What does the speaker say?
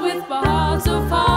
with bars of heart.